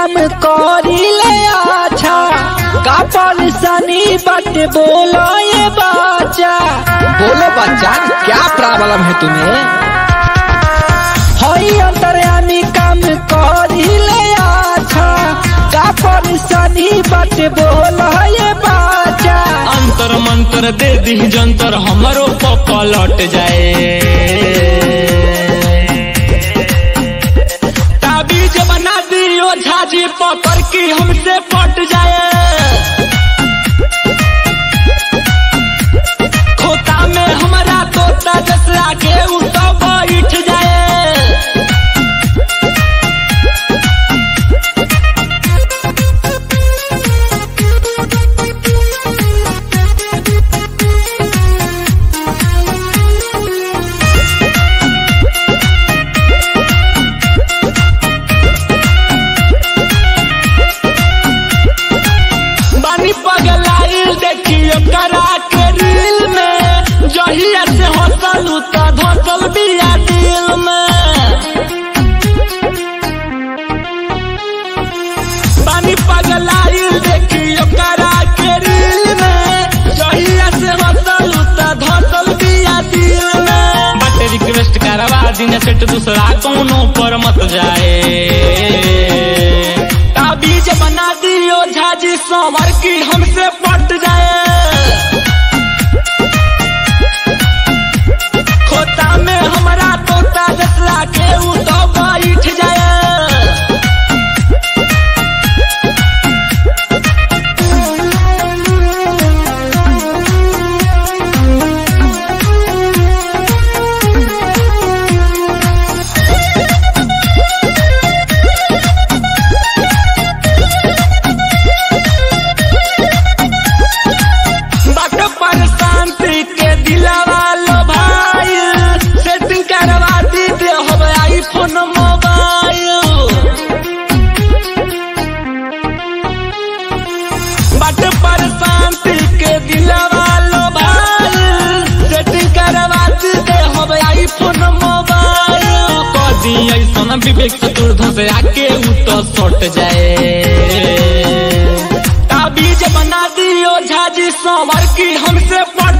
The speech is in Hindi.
काम करी ले अच्छा कपल सनी बट बोलो ये बच्चा बोलो बच्चा क्या प्रॉब्लम है तुम्हें? हई अंतरयामी कम करी ले अच्छा कपल सनी बट बोलो ये बच्चा अंतर मंत्र दे दी जंतर हमरो पपलट जाए। हमसे पट जाए। रिक्वेस्ट करवा दिन सेट दूसरा कोनो पर मत जाए। ताबीज बना दियो झाजी सोमर की हमसे पट जाए। सट जाए। ताबीज बना दियो झाजी सोमर की हमसे पट